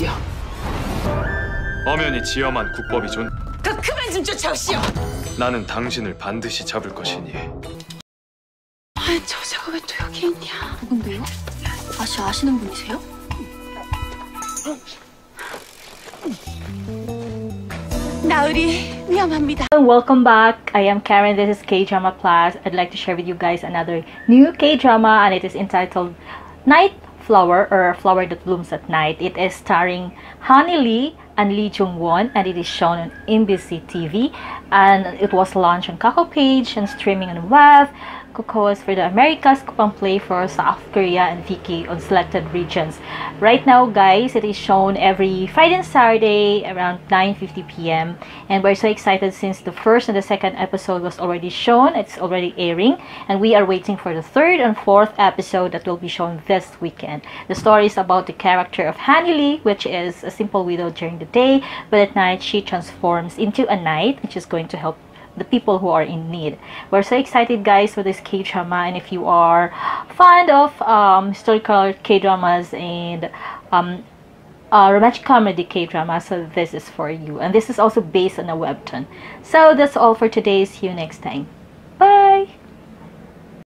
쫓아오시오. 엄연히 지엄한 국법이 존 그 그만 좀 쫓아오시오. 나는 당신을 반드시 잡을 것이니 아, 저자가 왜 또 여기 있냐? 누군데요? 아씨 아시는 분이세요? 나으리 위험합니다. Welcome back. I am Karen. This is K Drama Plus. I'd like to share with you guys another new K drama, and it is entitled Night Flower or Flower That Blooms at Night. It is starring Honey Lee and Lee Jong Won, and it is shown on MBC TV. And it was launched on Kakao Page and streaming on Web. Kocowa for the Americas, Coupang Play for South Korea, and Viki on selected regions. Right now, guys, it is shown every Friday and Saturday around 9:50 p.m. And we're so excited since the first and the second episode was already shown. It's already airing, and we are waiting for the third and fourth episode that will be shown this weekend. The story is about the character of Honey Lee, which is a simple widow during the day, but at night she transforms into a knight, which is going to help the people who are in need. We're so excited, guys, for this K drama, and if you are fond of um, historical K dramas and um, uh, romantic comedy K drama, so this is for you. And this is also based on a webtoon. So that's all for today. See you next time.